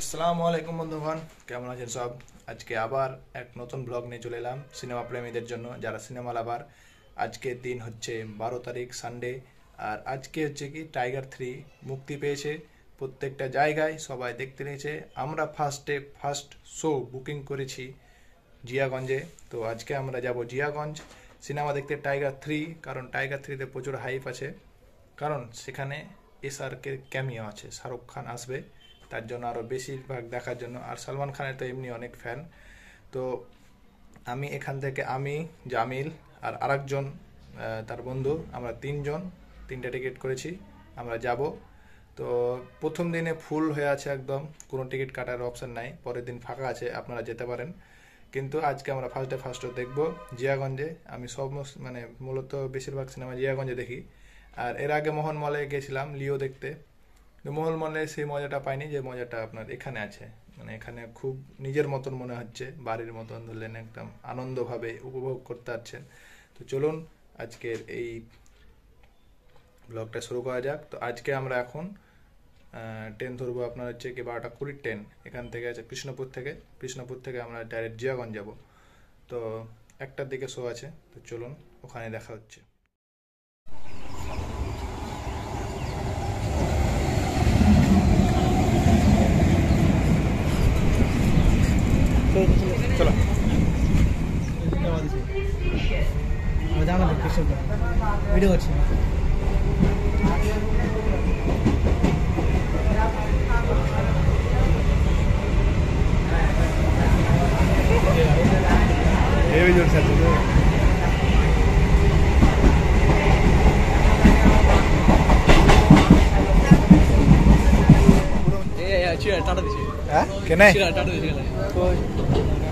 আসসালামু আলাইকুম বন্ধুগণ, কেমন আছেন সব? আজকে আবার এক নতুন ব্লগ নিয়ে চলে এলাম সিনেমা প্রেমীদের জন্য, যারা সিনেমা লাভার আজকের দিন হচ্ছে বারো তারিখ সানডে আর আজকে হচ্ছে কি টাইগার থ্রি মুক্তি পেয়েছে প্রত্যেকটা জায়গায়, সবাই দেখতে নিয়েছে আমরা ফার্স্টে ফার্স্ট শো বুকিং করেছি জিয়াগঞ্জে। তো আজকে আমরা যাব জিয়াগঞ্জ সিনেমা দেখতে টাইগার থ্রি কারণ টাইগার থ্রিতে প্রচুর হাইপ আছে। কারণ সেখানে এস এসআরকে ক্যামিও আছে, শাহরুখ খান আসবে। তার জন্য আরও বেশিরভাগ দেখার জন্য। আর সালমান খানের তো এমনি অনেক ফ্যান তো আমি এখান থেকে আমি, জামিল আর আরেকজন তার বন্ধু, আমরা তিনজন, তিনটা টিকিট করেছি, আমরা যাব। তো প্রথম দিনে ফুল হয়ে আছে একদম, কোনো টিকিট কাটার অপশন নাই, পরের দিন ফাঁকা আছে, আপনারা যেতে পারেন। কিন্তু আজকে আমরা ফার্স্ট ডে ফার্স্ট দেখব জিয়াগঞ্জে। আমি সব মানে মূলত বেশিরভাগ সিনেমা জিয়াগঞ্জে দেখি। আর এর আগে মোহন মলে গেছিলাম লিও দেখতে। তো মোহন মলে সেই মজাটা পাইনি, যে মজাটা আপনার এখানে আছে। মানে এখানে খুব নিজের মতন মনে হচ্ছে, বাড়ির মতন ধরলেন একদম আনন্দভাবে উপভোগ করতে পারছেন। তো চলুন আজকের এই ব্লগটা শুরু করা যাক। তো আজকে আমরা এখন ট্রেন ধরবো আপনার হচ্ছে কি বারোটা কুড়ির ট্রেন এখান থেকে আছে কৃষ্ণপুর থেকে। কৃষ্ণপুর থেকে আমরা ডাইরেক্ট জিয়াগঞ্জ যাব। তো একটার দিকে শো আছে। তো চলুন ওখানে দেখা হচ্ছে।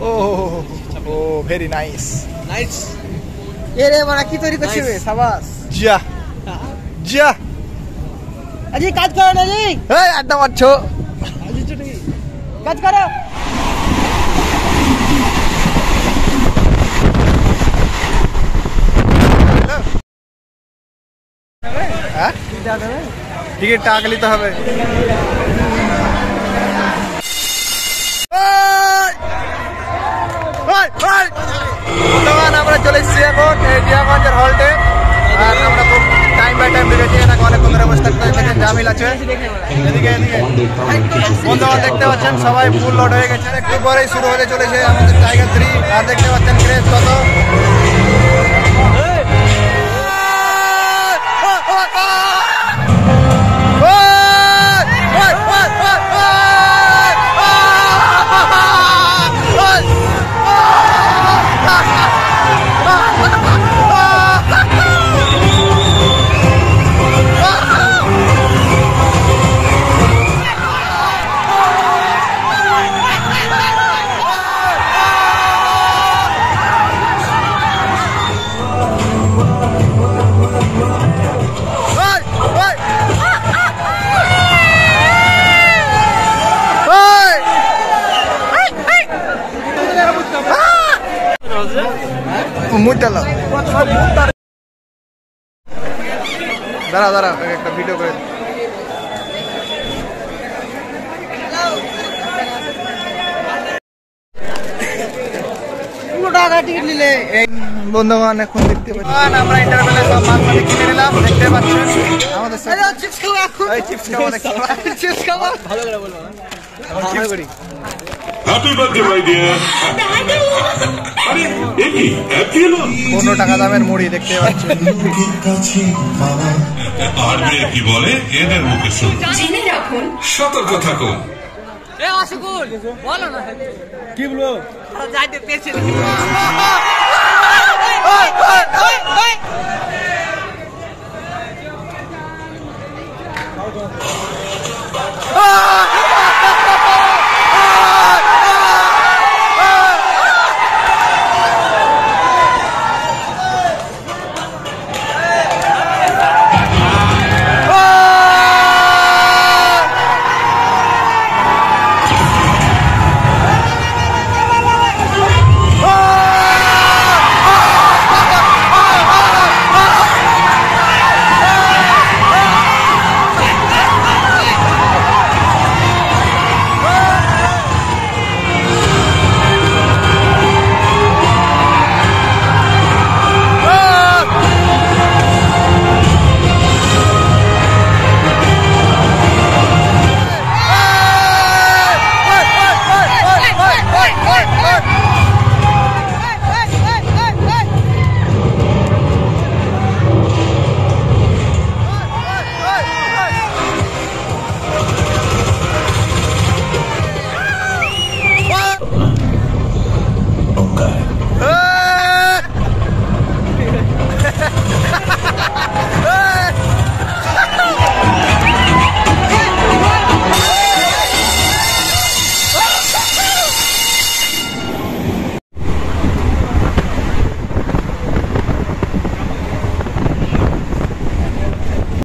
oh, oh, oh, very nice. Nice. রে মারা কি তৈরি করছিস? রে সাবাস। জিয়া। জিয়া। আজি কাজ করো না জি এই আড্ডা মারছো। আজি কাজ করো। হ্যাঁ? টিকিট টাকা নিতে হবে। বর্তমান আমরা চলে এসেছি এখন এই জিয়াগঞ্জের হলটে আর আমরা খুব টাইম বাই টাইম বেরোচ্ছি এটাকে অনেকক্ষণ ধরে বসে থাকতে হয়েছে জামিল আছে এদিকে এদিকে। বন্ধুরা দেখতে পাচ্ছেন, সবাই ফুল লোড হয়ে গেছে। একটু পরেই শুরু হতে চলেছে আমাদের টাইগার থ্রি আর দেখতে পাচ্ছেন ক্রেজ কত মুখটা লাও। দাঁড়া দাঁড়া একটা ভিডিও করে টিকিট নিলে? এই বন্ধুগণ এখন দেখতে পাচ্ছেন আমরা ইন্টারভেলে সব কিনে নিলাম দেখতে পাচ্ছেন। আমাদের চিপস খাও এখন। এই চিপস খাব চিপস খাব। ভালো করে বলব হ্যাপি বার্থডে মাই ডিয়ার আরে এ কি? হ্যাপি এলো পনেরো টাকা দামের মুড়ি দেখতে পাচ্ছেন আর মেয়ে কি বলে? এদের মুখে শুন জেনে রাখুন। সতর্ক থাকুন। এ আশুকুল বলো না। কি বলব যাইতে পেছে আহ!